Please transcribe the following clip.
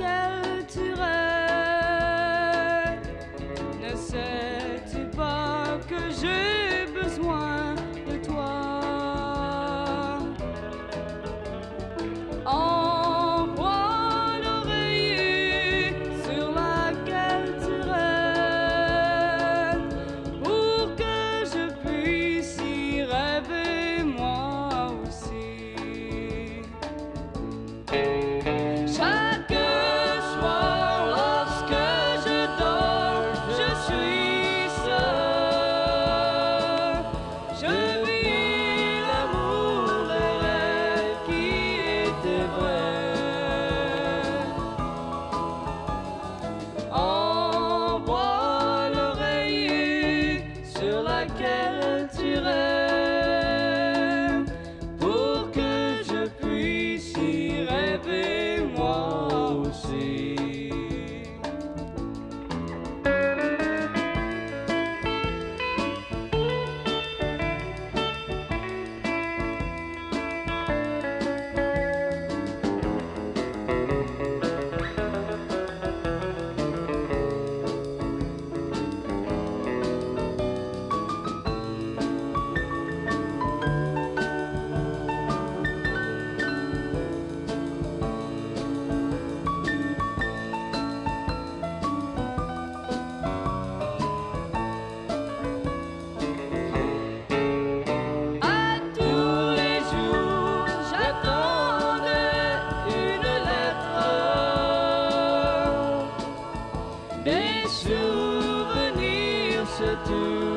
laquelle tu laquelle tu rêves to do.